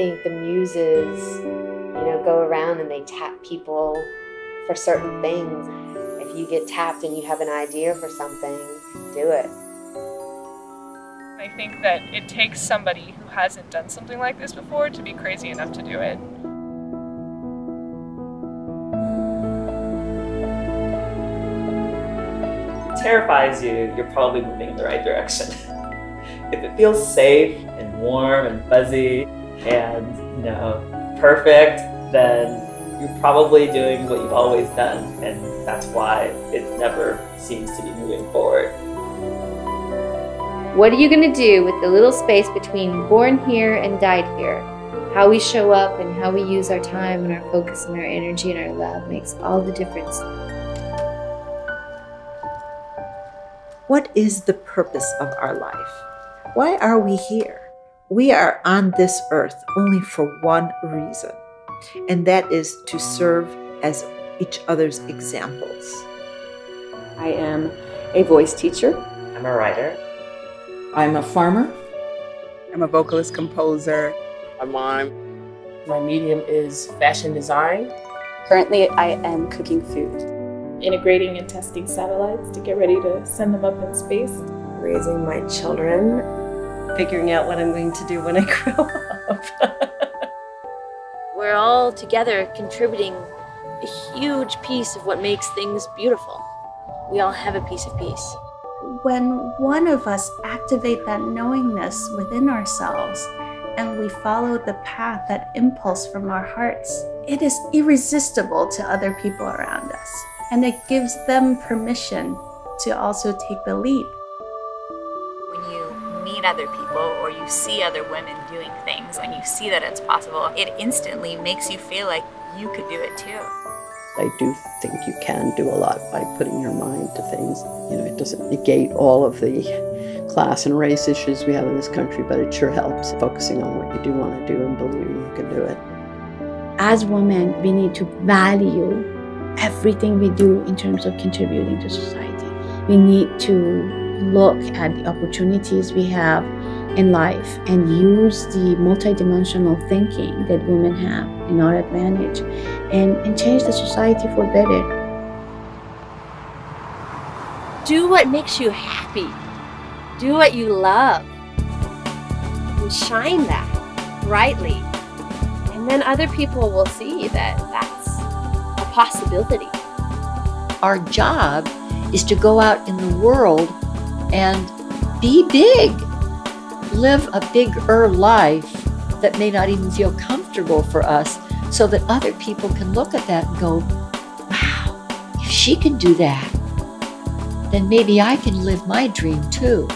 think the muses, you know, go around and they tap people for certain things. If you get tapped and you have an idea for something, do it. I think that it takes somebody who hasn't done something like this before to be crazy enough to do it. terrifies you, you're probably moving in the right direction. if it feels safe and warm and fuzzy and you know perfect, then you're probably doing what you've always done, and that's why it never seems to be moving forward. What are you going to do with the little space between born here and died here? How we show up and how we use our time and our focus and our energy and our love makes all the difference. What is the purpose of our life? Why are we here? We are on this earth only for one reason, and that is to serve as each other's examples. I am a voice teacher. I'm a writer. I'm a farmer. I'm a vocalist composer. I mime. My medium is fashion design. Currently, I am cooking food. Integrating and testing satellites to get ready to send them up in space. Raising my children. Figuring out what I'm going to do when I grow up. We're all together contributing a huge piece of what makes things beautiful. We all have a piece of peace when one of us activate that knowingness within ourselves and we follow the path, that impulse from our hearts, it is irresistible to other people around us. And it gives them permission to also take the leap. When meet other people or you see other women doing things, when you see that it's possible, it instantly makes you feel like you could do it too. I do think you can do a lot by putting your mind to things. You know, it doesn't negate all of the class and race issues we have in this country, but it sure helps focusing on what you do want to do and believing you can do it. As women, we need to value everything we do in terms of contributing to society. We need to look at the opportunities we have in life and use the multidimensional thinking that women have in our advantage and, and change the society for better. Do what makes you happy. Do what you love. And shine that brightly. And then other people will see that that's a possibility. Our job is to go out in the world and be big live a bigger life that may not even feel comfortable for us so that other people can look at that and go, wow, if she can do that, then maybe I can live my dream too.